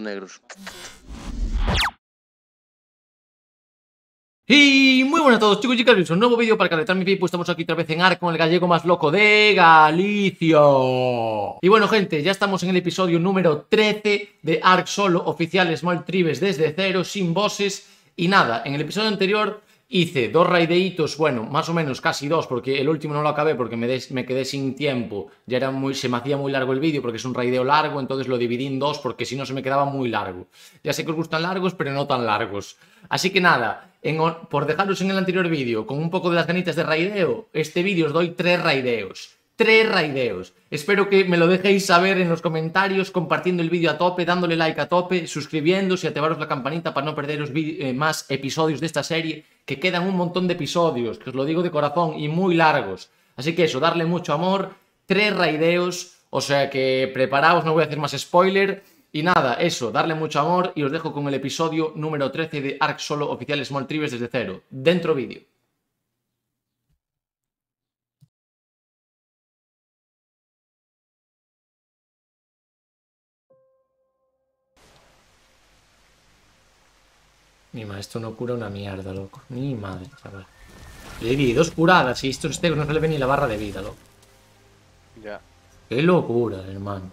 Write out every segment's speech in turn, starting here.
Negros. Y muy buenas a todos chicos y chicas, un nuevo vídeo para calentar mi pie, pues estamos aquí otra vez en ARC con el gallego más loco de Galicia. Y bueno gente, ya estamos en el episodio número 13 de ARC solo, oficial Small Tribes desde cero, sin bosses y nada. En el episodio anterior hice dos raideitos, bueno, más o menos casi dos, porque el último no lo acabé porque me, des- me quedé sin tiempo. Ya era muy, se me hacía muy largo el vídeo porque es un raideo largo, entonces lo dividí en dos porque si no se me quedaba muy largo. Ya sé que os gustan largos, pero no tan largos. Así que nada, por dejaros en el anterior vídeo con un poco de las ganitas de raideo, este vídeo os doy tres raideos. Tres raideos. Espero que me lo dejéis saber en los comentarios, compartiendo el vídeo a tope, dándole like a tope, suscribiéndose y activaros la campanita para no perderos eh, más episodios de esta serie, que quedan un montón de episodios, que os lo digo de corazón, y muy largos. Así que eso, darle mucho amor, tres raideos, o sea que preparaos, no voy a hacer más spoiler. Y nada, eso, darle mucho amor y os dejo con el episodio número 13 de Arc Solo Oficial Small Tribes desde cero. Dentro vídeo. Ni madre, esto no cura una mierda, loco. Ni madre, chaval. Le di dos curadas y estos estegos no se le ve ni la barra de vida, loco. Ya. Qué locura, hermano.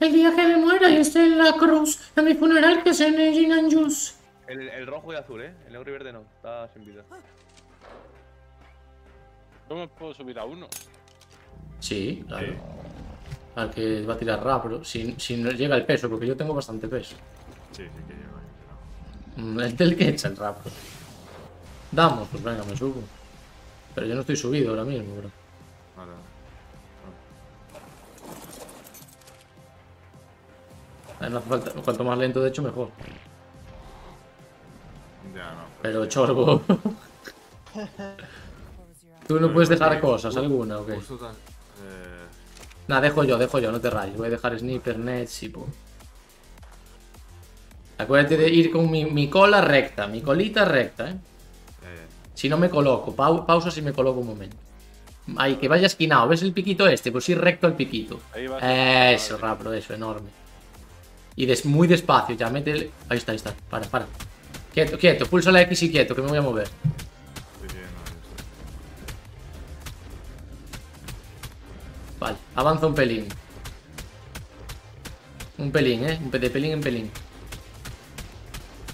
El día que me muera y esté en la cruz, en mi funeral que es en el Gin and Juice. El, el rojo y azul, ¿eh? El negro y verde no, está sin vida. Yo me puedo subir a uno. Sí, claro. Al que va a tirar rápido. Si, si no llega el peso, porque yo tengo bastante peso. Sí, sí que. Mm, El del que echa el rápido. Damos, pues venga, me subo. Pero yo no estoy subido ahora mismo, bro. Vale, vale. A mí no hace falta- Cuanto más lento, de hecho, mejor. Ya, no. Pero chorbo. Tú no puedes dejar cosas, alguna, ok. Justo tan- eh, Nada, dejo yo, dejo yo, no te rayes. Voy a dejar sniper, nets y po. Acuérdate de ir con mi, mi cola recta, mi colita recta, eh. eh, Si no me coloco, pau- pausa si me coloco un momento. Ahí, que vaya esquinado. ¿Ves el piquito este? Pues ir recto al piquito. Ahí va. Eso, rápido, eso, enorme. Y des- muy despacio, ya mete el... Ahí está, ahí está. Para, para. Quieto, quieto. Pulsa la X y quieto, que me voy a mover. Vale, avanza un pelín. Un pelín, ¿eh? De pelín en pelín.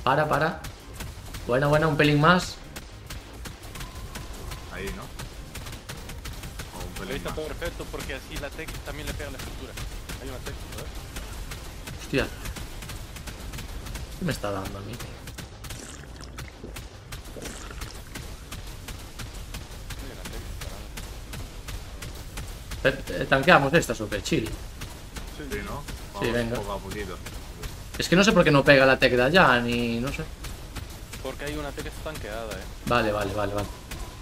Para, para. Buena, buena, un pelín más. Ahí, ¿no? O un Ahí pelín está más. perfecto porque así la tech también le pega la estructura. Hay una tech. Hostia. ¿Qué me está dando a mí? Hay una tech. Eh, eh, ¿Tanqueamos estas o qué? Chile. Sí, ¿no? Sí, venga. Poco a poquito. Es que no sé por qué no pega la tech de allá, ni... no sé. Porque hay una tech estanqueada, eh. Vale, vale, vale, vale.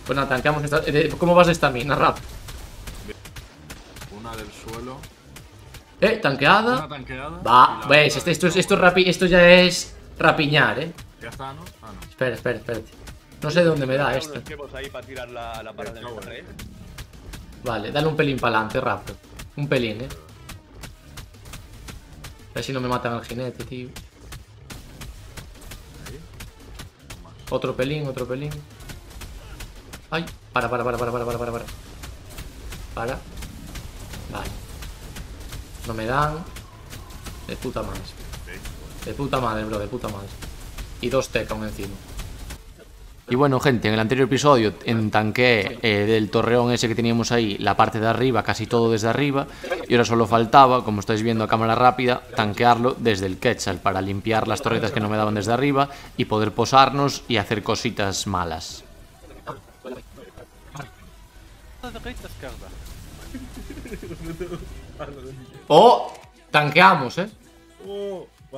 Pues nada, tanqueamos esta... eh, de- ¿Cómo vas de estamina? Rap. Una del suelo. Eh, Una tanqueada. tanqueada. Va, otra este, esto, esto, rapi- esto ya es rapiñar, eh. Ya está, ¿no? Ah, no. Espera, espera, espérate. No sé de dónde me da esto. unos quemos ahí para tirar la, la parada Del del cover. ¿eh? Vale, dale un pelín para adelante, rápido. Un pelín, eh. A ver si no me matan al jinete, tío. Otro pelín, otro pelín. Ay, para, para, para, para, para, para, para, para. Vale. No me dan. De puta madre. De puta madre, bro, de puta madre. Y dos TK aún encima. Y bueno, gente, en el anterior episodio en tanqué eh, del torreón ese que teníamos ahí, la parte de arriba, casi todo desde arriba, y ahora solo faltaba, como estáis viendo a cámara rápida, tanquearlo desde el Quetzal para limpiar las torretas que no me daban desde arriba y poder posarnos y hacer cositas malas. ¡Oh! Tanqueamos, ¿eh?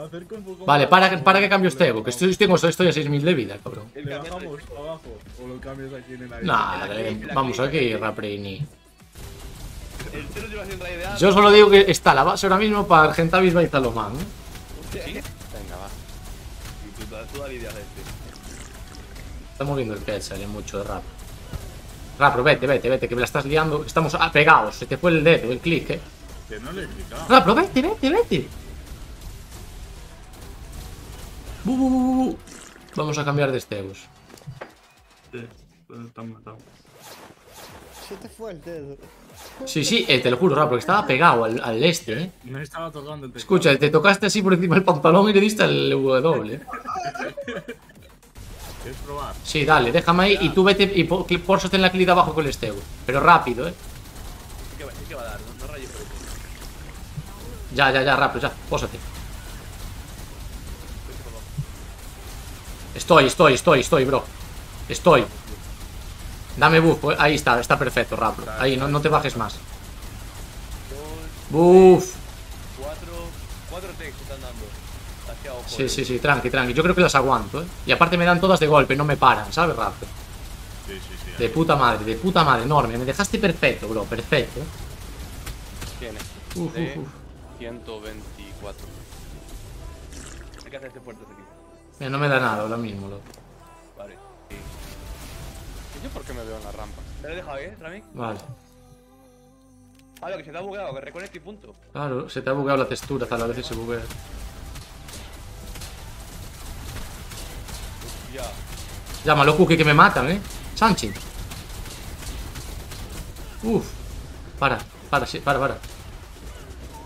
Hacer con poco Vale, para, para que cambio este ego, que estoy, tengo, estoy a 6.000 de vida, cabrón. El ¿Le bajamos abajo o lo cambias aquí en el aire? Nah, eh, vamos aquí, Raprini. El. Yo solo digo que está la base ahora mismo para Argentavis Baizalomán, ¿eh? Venga, va. Y tú, tú vídeos de este. Está moviendo el Quetzal, eh, mucho de rap. Rapro, vete, vete, vete, que me la estás liando. Estamos ah, pegados, se te fue el dedo, el clic, eh. Que no le he clicado. Rapro, vete, vete, vete. Bu, bu, bu, bu, bu. Vamos a cambiar de Steus. Sí, pues están matados. Se te fue el dedo. Sí, sí, eh, te lo juro, Ra, porque estaba pegado al, al este, ¿eh? Me estaba tocando el teclado. Escucha, te tocaste así por encima del pantalón y le diste al W. ¿Quieres probar? Sí, dale, déjame ahí y tú vete y pórsate en la clip de abajo con el Steus. Pero rápido, ¿eh? Sí que va, sí que va a dar, no, no rayes por eso. Ya, ya, ya, rápido, ya, pósate. Estoy, estoy, estoy, estoy, bro. Estoy. Dame buff, pues. ahí está, está perfecto, rápido. Ahí, no, no te bajes más. Buff. Cuatro, cuatro techs están dando. Hacia ojo. Sí, sí, sí, tranqui, tranqui. Yo creo que las aguanto, ¿eh? Y aparte me dan todas de golpe, no me paran, ¿sabes, rápido? Sí, sí, sí. De puta madre, de puta madre, enorme. Me dejaste perfecto, bro, perfecto. ¿eh? Tiene. Uf, de uf, uf. 124. Hay que hacerse fuertes aquí. Mira, no me da nada ahora mismo, loco. Vale. ¿Y yo por qué me veo en la rampa? ¿Te lo he dejado, eh, Rami? Vale. Ah, lo que se te ha bugueado, que reconecte y punto. Claro, se te ha bugueado la textura, tal, a veces se buguea. Ya. Llámalo, Cookie, que me matan, ¿eh? Sanchi. Uf. Para, para, sí, para, para.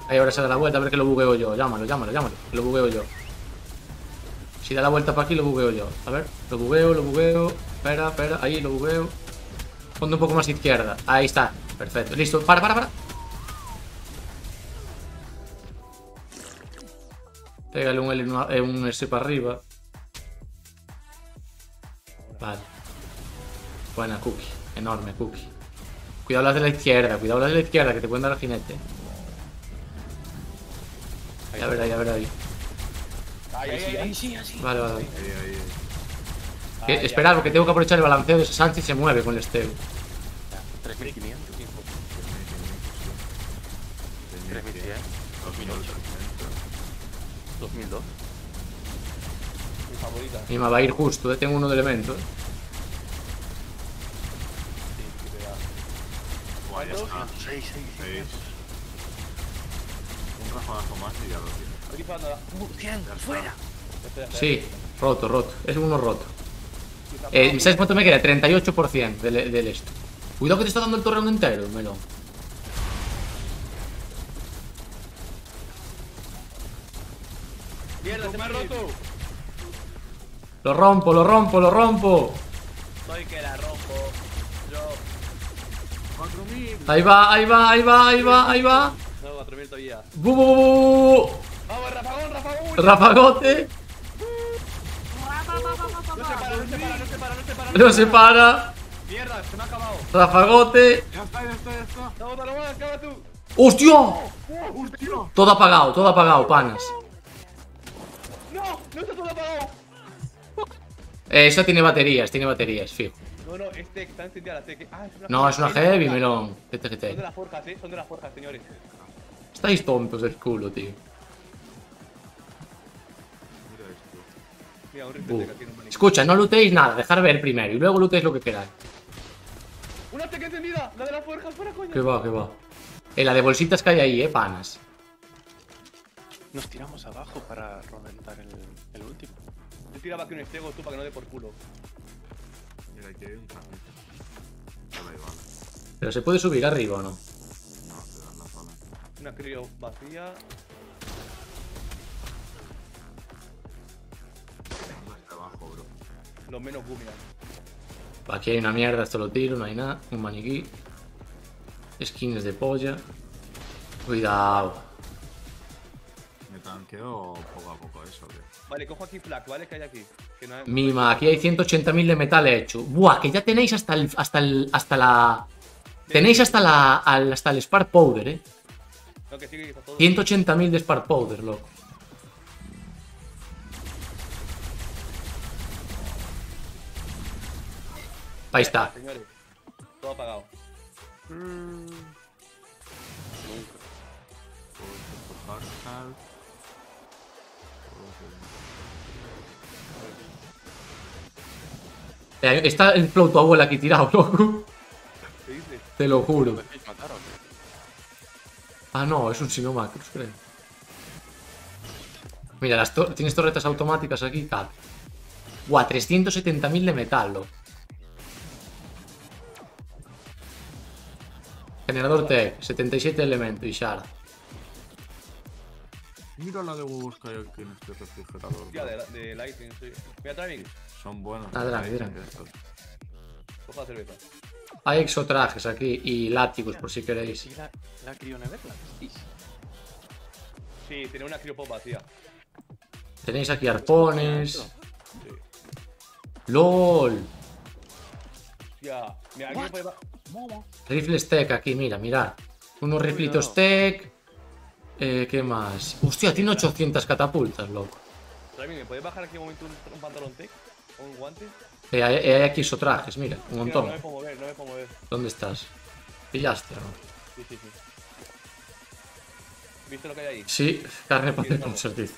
Ahí ahora se da la vuelta, a ver que lo bugueo yo. Llámalo, llámalo, llámalo. Que lo bugueo yo. Si da la vuelta para aquí, lo bugueo yo. A ver, lo bugueo, lo bugueo. Espera, espera, ahí lo bugueo. Ponte un poco más izquierda. Ahí está. Perfecto. Listo. Para, para, para. Pégale un L, eh, un S para arriba. Vale. Buena, Cookie. Enorme, Cookie. Cuidado las de la izquierda, cuidado las de la izquierda, que te pueden dar al jinete. A ver ahí, a ver ahí. Ahí, ahí, ahí, sí, así. Vale, vale. vale. Ahí, ahí, ahí. Que- esperad, porque tengo que aprovechar el balanceo de ese Sánchez y se mueve con el Esteu. 3500, hijo. 3100, 2008. 2002. Mi favorita. Y me va a ir justo, eh. Tengo uno de elemento. eh. Sí, que te da. Buah, ya está. 6, 6, 6. Un rafagazo más y ya lo tiene. Aquí disparando a la- ¡100! ¡Fuera! Sí, roto, roto. Es uno roto. Eh, por- ¿Sabes cuánto me queda? 38% del, del esto. Cuidado que te está dando el torreón entero, melón. ¡Mierda, se me ha roto! Lo rompo, lo rompo, lo rompo. Soy que la rompo. Yo. 4000. Ahí va, ahí va, ahí va, ahí va, ahí va. No, 4000 todavía. Bu. ¡Vamos, Rafagón, Rafagón! Rafagote. No se para, no se para, no se para, no se para. No se para. Mierda, se me ha acabado. Rafagote. Ya está, ya está, ya está. No, no, no, acaba tú. ¡Hostia! ¡Hostia! Todo apagado, todo apagado, panas. No, no está todo apagado. Eh, esa tiene baterías, tiene baterías, fijo. No, no, este está encendida la tech. Ah, es una No, es una heavy, melón. Son de las forjas, eh. Son de las forjas, señores. Estáis tontos del culo, tío. Mira, un Bu. rifle que tiene un maniquí. Escucha, no lootéis nada, dejar ver primero y luego lootéis lo que queráis. ¡Una tech encendida! ¡La de las forjas! ¡Fuera, coño! Que va, que va. Eh, la de bolsitas que hay ahí, eh, panas. Nos tiramos abajo para reventar el, el último. Yo tiraba aquí un estego tú para que no dé por culo. Mira, aquí hay un carrito. Pero se puede subir arriba o no. No, te dan la zona. Una crío vacía. Los menos gúminas. Aquí hay una mierda, esto lo tiro, no hay nada. Un maniquí. Skins de polla. Cuidado. Me tanqueo poco a poco eso, tío. Vale, cojo aquí flak, ¿vale? Que hay aquí. Que no hay... Mima, aquí hay 180.000 de metal hecho. Buah, que ya tenéis hasta el. hasta el. hasta la. Tenéis hasta la. al- hasta el Spark Powder, eh. No, que sigue que está todo. 180.000 de Spark Powder, loco. Ahí está. Señores, todo apagado. Eh, Está el flow tu abuela aquí tirado, loco. ¿Qué dices? Te lo juro. ¿Me hacéis matar o qué? Ah, no, es un Sinomacros, creo. Mira, las tor- tienes torretas automáticas aquí, cap. Buah, 370.000 de metal, loco. Generador tech, 77 elementos y shard. Mira la de huevos que hay aquí en este refrigerador. Hostia, de, de Lightning, sí. Mira, Timing, Son buenos. Adelante. estos. coja la cerveza. Hay exotrajes aquí y látigos por si queréis. ¿Y la, la crioneverla? Sí. Sí, tiene una criopop vacía. Tenéis aquí arpones. LOL. Hostia, mira, aquí puede... Rifles tech aquí, mira, mirad. Unos riflitos tech. Eh, ¿Qué más? Hostia, tiene 800 catapultas, loco. Timing, ¿me puedes bajar aquí un momento un, un pantalón tech? ¿O un guante? Eh, hay, hay aquí exotrajes, mira, un no, montón. no me puedo mover, no me puedo mover. ¿Dónde estás? ¿Pillaste no? Sí, sí, sí. ¿Viste lo que hay ahí? Sí, carne para hacer servicio.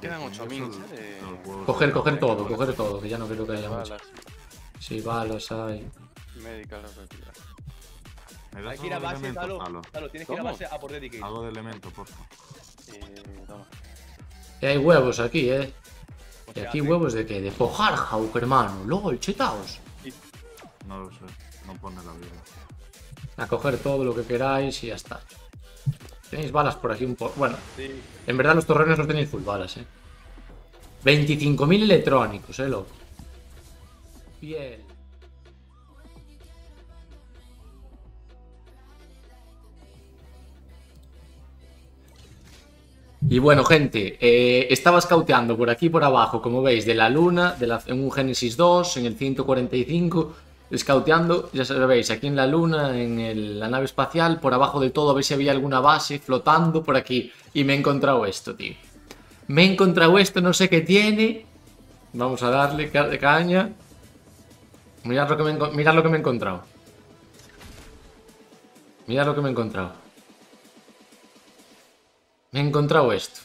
Quedan son 8.000, esos, ¿eh? de- los huevos Coger, coger todo, coger todo, que ya no creo que haya mucho. Balas, Sí, balas hay. medical, reciclar. ¿Me das Hay que ir a base, elemento, Talo. Talo? Talo, tienes que ir a base a por Dedicate. Algo de elemento, porfa. Eh, toma. Hay huevos aquí, eh. O ¿Y aquí hace- huevos de qué? De Pojarhauk, hermano. LOL, chetaos. No lo sé. No pone la vida. A coger todo lo que queráis y ya está. Tenéis balas por aquí un poco. Bueno, Sí. en verdad los torrenos los tenéis full balas, eh. 25.000 electrónicos, eh, loco. Piel. Y bueno, gente, eh, estaba scouteando por aquí por abajo, como veis, de la Luna, de la- en un Genesis 2, en el 145, scouteando, ya sabéis, aquí en la Luna, en la nave espacial, por abajo del todo, a ver si había alguna base flotando por aquí. Y me he encontrado esto, tío. Me he encontrado esto, no sé qué tiene. Vamos a darle ca- caña. Mirad lo que me, mirad lo que me he encontrado. Mirad lo que me he encontrado. Me he encontrado esto.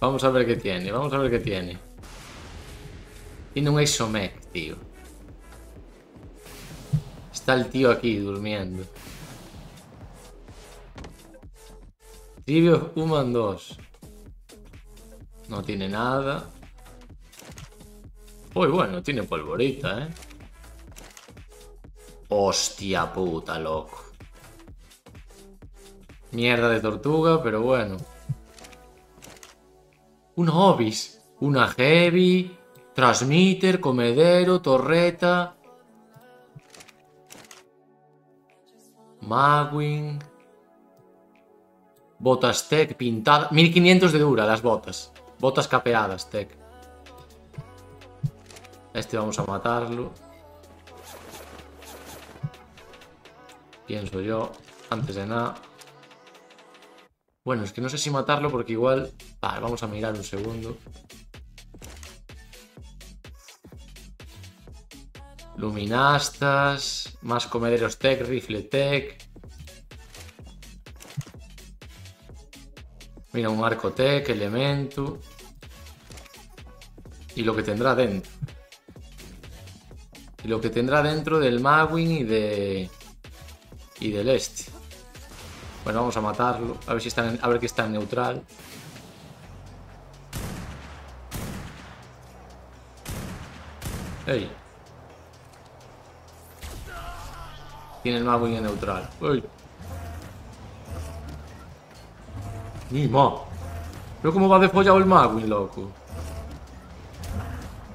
Vamos a ver qué tiene, vamos a ver qué tiene. Tiene un Isomec, tío. Está el tío aquí durmiendo. Trivio Human 2. No tiene nada. Uy, bueno, tiene polvorita, ¿eh? Hostia puta, loco. Mierda de tortuga, pero bueno. Una Obis. Una Heavy. Transmitter, comedero, torreta. Magwing. Botas tech pintadas. 1500 de dura las botas. Botas capeadas tech. Este vamos a matarlo. Pienso yo. Antes de nada. Bueno, es que no sé si matarlo porque igual... Vale, vamos a mirar un segundo. Luminastas. Más comederos tech, rifle tech. Mira, un arco tech, elemento. Y lo que tendrá dentro. Y lo que tendrá dentro del Magwin y de... Y del este. Bueno, vamos a matarlo. A ver si está en- a ver que está en neutral. ¡Ey! Tiene el Magwin en neutral. ¡Ey! ¡Ni ma! ¿Pero cómo va de follado el Magwin, loco?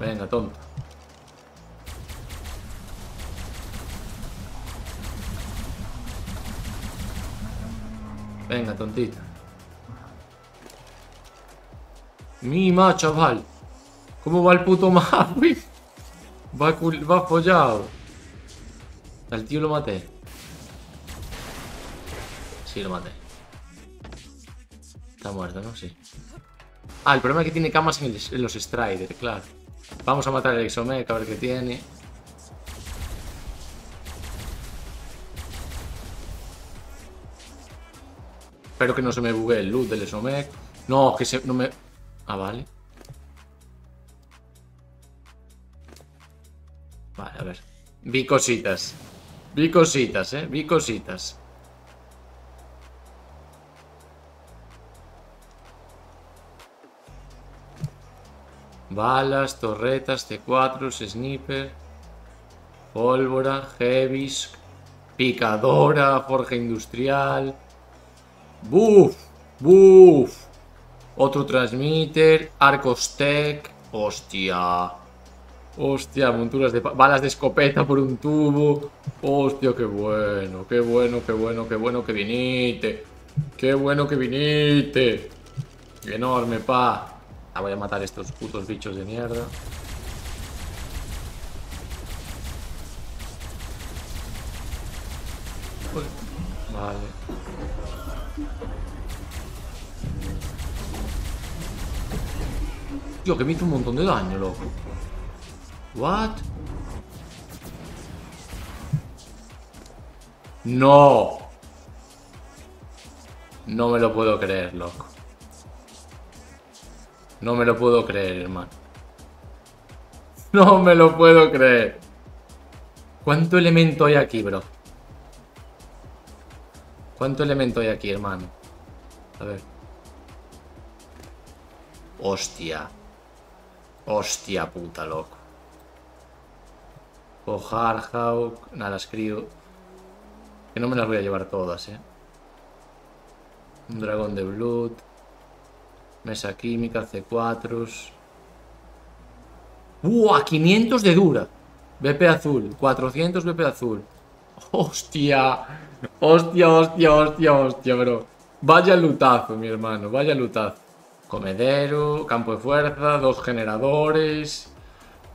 Venga, tonto. Venga, tontita. Mima, chaval. ¿Cómo va el puto Magwin? Va, va follado. Al tío lo maté. Sí, lo maté. Está muerto, ¿no? Sí. Ah, el problema es que tiene camas en, los Strider, claro. Vamos a matar el Exomech a ver qué tiene. Espero que no se me bugue el loot del Exomech. No, que se... No me... Ah, vale. Vale, a ver. Vi cositas. Vi cositas, eh. Vi cositas. Balas, torretas, T4, sniper, pólvora, heavies, picadora, forja industrial. ¡Buf! ¡Buf! Otro transmitter, arcos tech. ¡Hostia! Hostia, monturas de balas de escopeta por un tubo. Hostia, qué bueno, qué bueno, qué bueno, qué bueno que viniste. Qué bueno que viniste. Enorme, pa. Ah, voy a matar estos putos bichos de mierda. Vale. Tío, que me hizo un montón de daño, loco. What? No. No me lo puedo creer, loco. No me lo puedo creer, hermano. No me lo puedo creer. ¿Cuánto elemento hay aquí, bro? ¿Cuánto elemento hay aquí, hermano? A ver. Hostia. Hostia puta, loco. O Hardhawk. Nada, escribo. Que no me las voy a llevar todas, eh. Un dragón de Blood. Mesa química, C4s. ¡Buah! 500 de dura. BP azul. 400 BP azul. ¡Hostia! Hostia, hostia, hostia, hostia, bro. Vaya lutazo, mi hermano. Vaya lutazo. Comedero, campo de fuerza, dos generadores.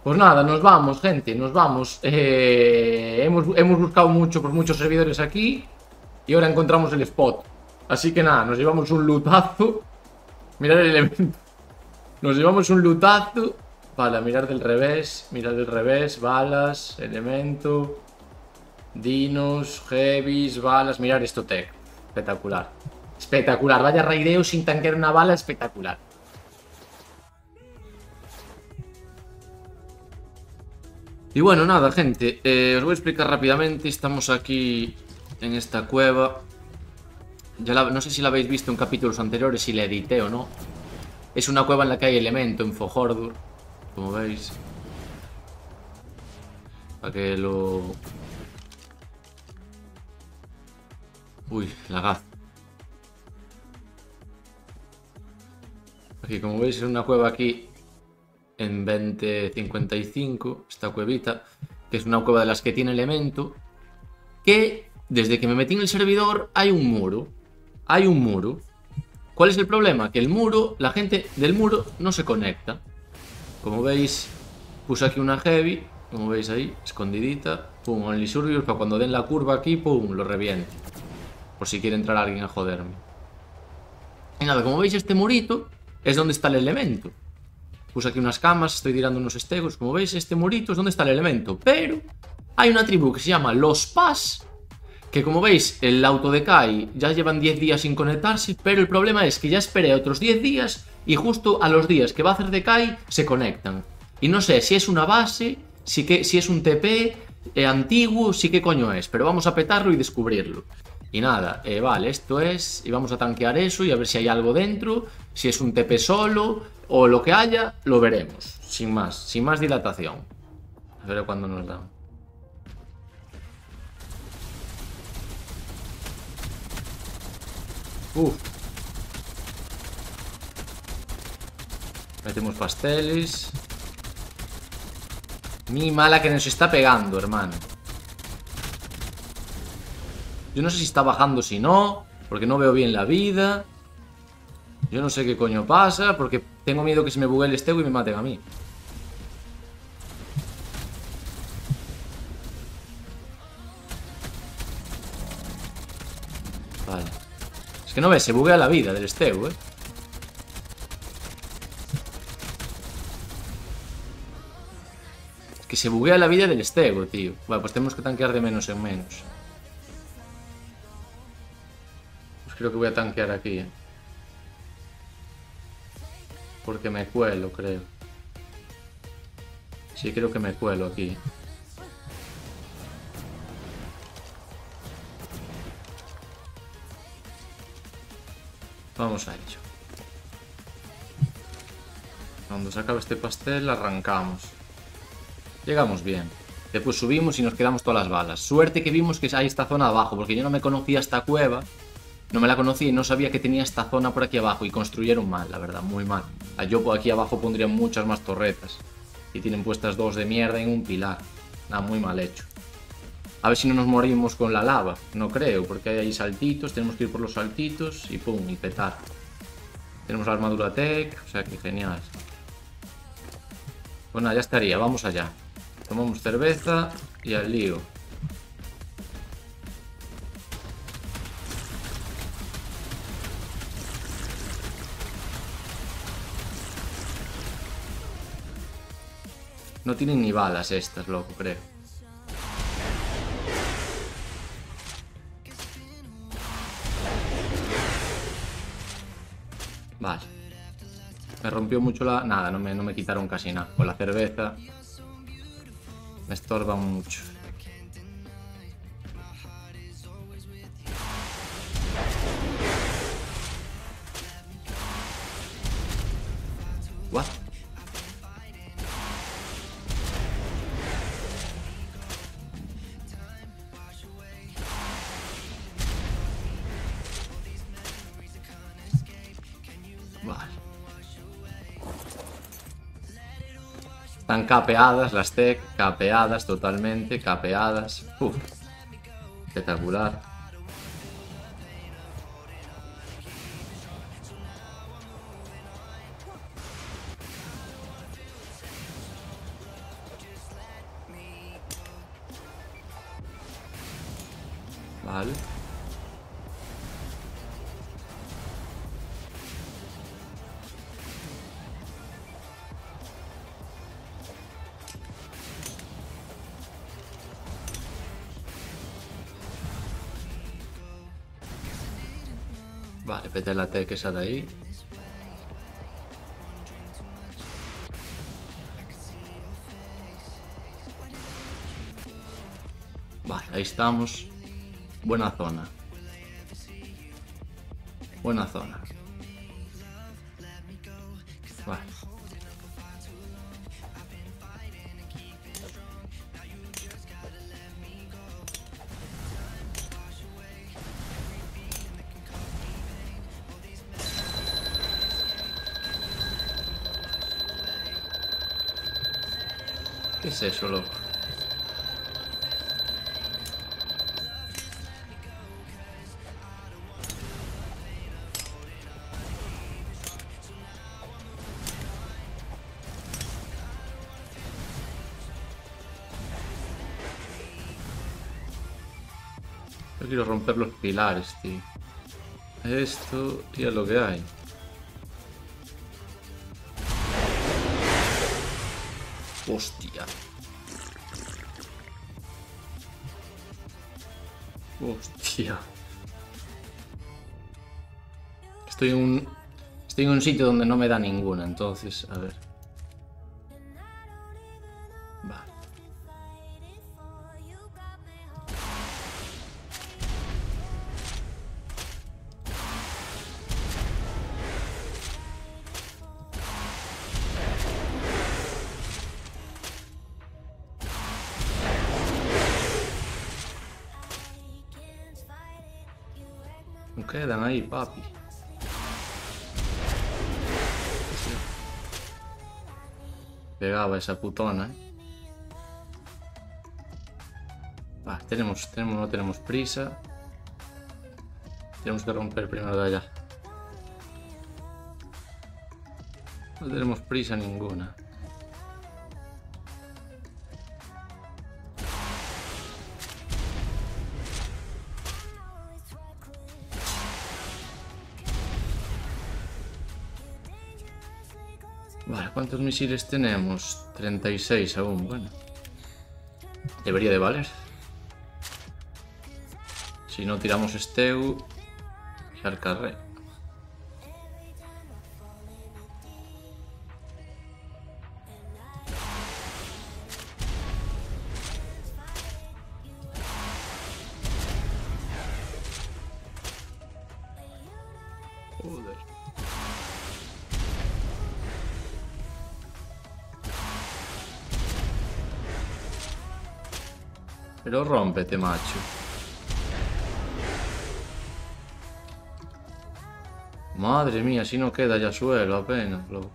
Pues nada, nos vamos, gente, nos vamos. Eh, hemos, hemos buscado mucho por muchos servidores aquí y ahora encontramos el spot. Así que nada, nos llevamos un lutazo. Mirad el elemento. Nos llevamos un lutazo. Vale, mirar del revés, mirar del revés, balas, elemento, dinos, heavies, balas. Mirar esto tech. Espectacular. Espectacular. Vaya raideo sin tanquear una bala, espectacular. Y bueno, nada, gente, eh, os voy a explicar rápidamente. Estamos aquí en esta cueva. Ya no sé si la habéis visto en capítulos anteriores, si la edité o no. Es una cueva en la que hay elemento en Fojordur, como veis. Para que lo... Uy, la gaz. Aquí, como veis, es una cueva aquí en 2055, esta cuevita, que es una cueva de las que tiene elemento, que desde que me metí en el servidor hay un muro. Hay un muro. ¿Cuál es el problema? Que el muro, la gente del muro no se conecta. Como veis, puse aquí una heavy, como veis ahí, escondidita. Pum, only survivors, para cuando den la curva aquí, pum, lo reviente. Por si quiere entrar alguien a joderme. Y nada, como veis, este murito es donde está el elemento. Puse aquí unas camas, estoy tirando unos estegos. Como veis, este murito es donde está el elemento. Pero hay una tribu que se llama Los Paz. Que como veis, el autodecay ya llevan 10 días sin conectarse. Pero el problema es que ya esperé otros 10 días. Y justo a los días que va a hacer decay, se conectan. Y no sé si es una base, si, que, si es un TP eh, antiguo, si qué coño es. Pero vamos a petarlo y descubrirlo. Y nada, eh, vale, esto es. Y vamos a tanquear eso y a ver si hay algo dentro. Si es un TP solo o lo que haya, lo veremos. Sin más, sin más dilatación. A ver cuándo nos dan. Uf. Metemos pasteles. Mi mala que nos está pegando, hermano. Yo no sé si está bajando, si no. Porque no veo bien la vida. Yo no sé qué coño pasa. Porque tengo miedo que se me bugue el estego y me maten a mí. Vale. Es que no ves, se buguea la vida del estego, eh. Es que se buguea la vida del estego, tío. Vale, pues tenemos que tanquear de menos en menos. Creo que voy a tanquear aquí, eh. Porque me cuelo, creo. Sí, creo que me cuelo aquí. Vamos a ello. Cuando se acabe este pastel, arrancamos. Llegamos bien. Después subimos y nos quedamos todas las balas. Suerte que vimos que hay esta zona abajo, porque yo no me conocía esta cueva. No me la conocía y no sabía que tenía esta zona por aquí abajo. Y construyeron mal, la verdad, muy mal. Yo por aquí abajo pondría muchas más torretas. Y tienen puestas dos de mierda en un pilar. Nada, muy mal hecho. A ver si no nos morimos con la lava. No creo, porque hay ahí saltitos. Tenemos que ir por los saltitos y pum, y petar. Tenemos la armadura tech, o sea que genial. Pues nada, ya estaría, vamos allá. Tomamos cerveza y al lío. No tienen ni balas estas, loco, creo. Vale. Me rompió mucho la... Nada, no me, no me quitaron casi nada. Con la cerveza... Me estorba mucho. Capeadas las tech, capeadas totalmente, capeadas. Uf, espectacular. Vale. Vete la tech esa de ahí. Vale, ahí estamos. Buena zona. Buena zona. ¿Qué es eso, loco? Yo quiero romper los pilares, tío. Esto y es lo que hay. Estoy en un... Estoy en un sitio donde no me da ninguna, entonces, a ver. Quedan ahí, papi. Pegaba esa putona, eh. Tenemos, tenemos, no tenemos prisa. Tenemos que romper primero de allá. No tenemos prisa ninguna. ¿Cuántos misiles tenemos? 36 aún, bueno. Debería de valer. Si no tiramos Steu y al Pero rómpete, macho. Madre mía, si no queda ya suelo apenas, loco.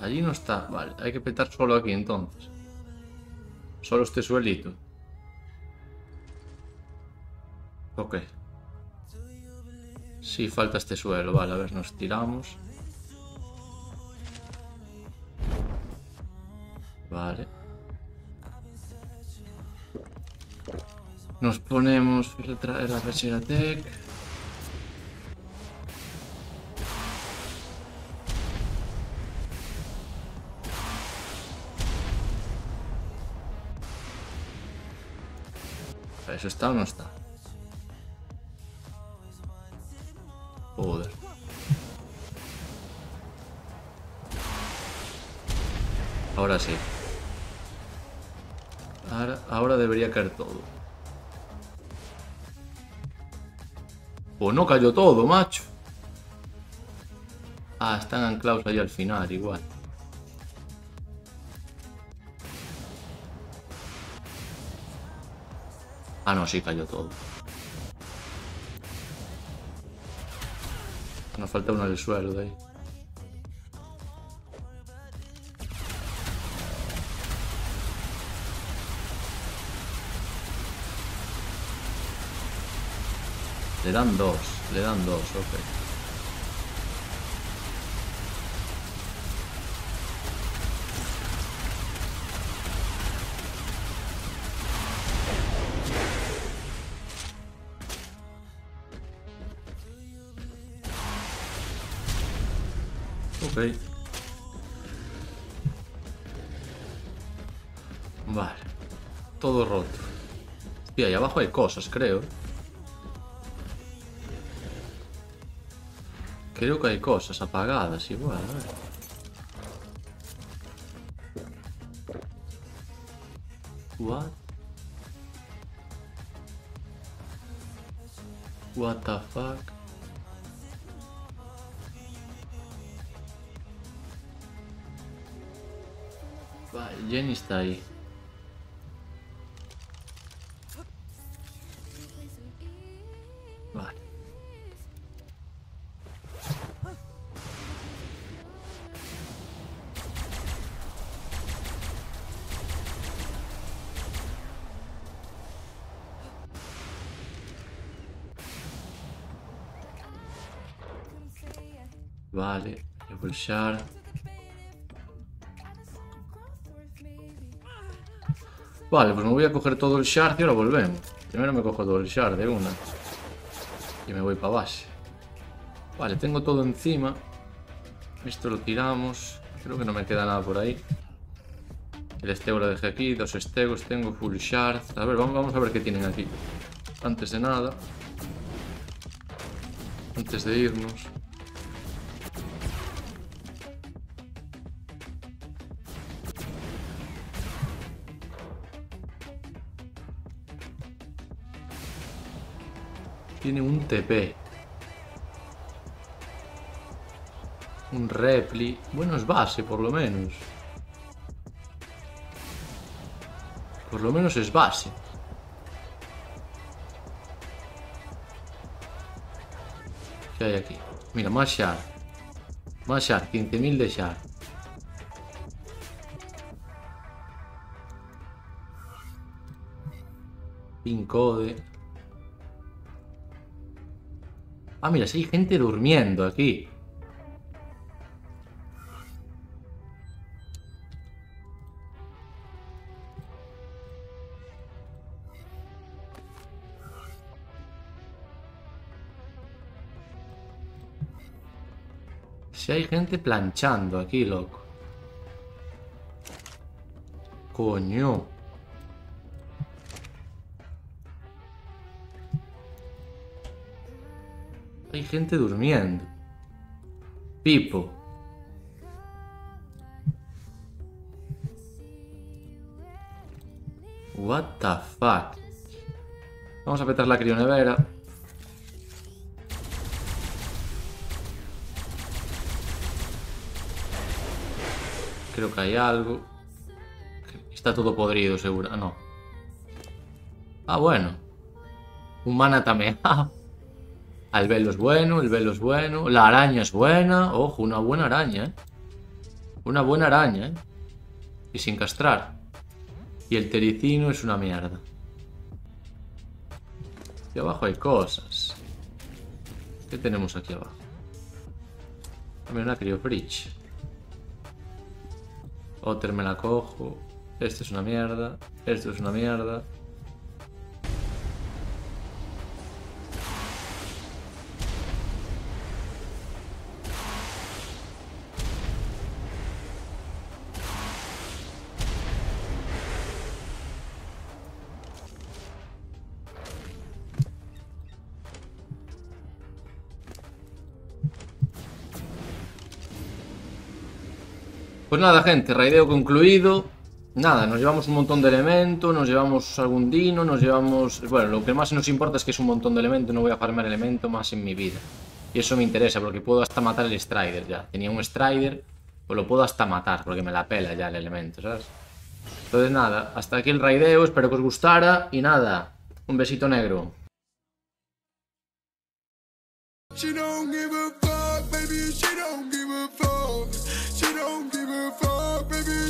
Allí no está. Vale, hay que petar solo aquí entonces. Solo este suelito. Ok. Sí, falta este suelo. Vale, a ver, nos tiramos. Vale. Nos ponemos el tra- la Reshera Tech. ¿Eso está o no está? Joder. Ahora sí. Ahora debería caer todo. Pues no cayó todo, macho. Ah, están anclados ahí al final, igual. Ah, no, sí cayó todo. Nos falta uno del suelo de ahí. Le dan dos, le dan dos, ok. Vale. Todo roto. Hostia, ahí abajo hay cosas, creo. Creo que hay cosas apagadas igual, a ver. What? What the fuck? Vale, Jenny está ahí. Vale. Vale, Evil Shard. Vale, pues me voy a coger todo el shard y ahora volvemos. Primero me cojo todo el shard de una. Y me voy para base. Vale, tengo todo encima. Esto lo tiramos. Creo que no me queda nada por ahí. El estego lo dejé aquí. Dos estegos tengo. Full shard. A ver, vamos a ver qué tienen aquí. Antes de nada. Antes de irnos. Tiene un TP. Un repli. Bueno, es base, por lo menos. Por lo menos es base. ¿Qué hay aquí? Mira, más shard. Más shard, 15.000 de shard. Pin Ah, mira, si hay gente durmiendo aquí. Si hay gente planchando aquí, loco. Coño. Hay gente durmiendo. Pipo. What the fuck. Vamos a petar la crionevera. Creo que hay algo. Está todo podrido, seguro. Ah, no. Ah, bueno. Un mana también. El velo es bueno, el velo es bueno. La araña es buena. Ojo, una buena araña, ¿eh? Una buena araña, ¿eh? Y sin castrar. Y el tericino es una mierda. Aquí abajo hay cosas. ¿Qué tenemos aquí abajo? También una criofridge. Otter me la cojo. Esto es una mierda. Esto es una mierda. Pues nada, gente, raideo concluido. Nada, nos llevamos un montón de elementos, nos llevamos algún dino, nos llevamos... Bueno, lo que más nos importa es que es un montón de elementos, no voy a farmar elemento más en mi vida. Y eso me interesa, porque puedo hasta matar el Strider ya. Tenía un Strider, pues lo puedo hasta matar, porque me la pela ya el elemento, ¿sabes? Entonces nada, hasta aquí el raideo, espero que os gustara, y nada, un besito negro. She.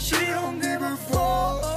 She don't give a fuck.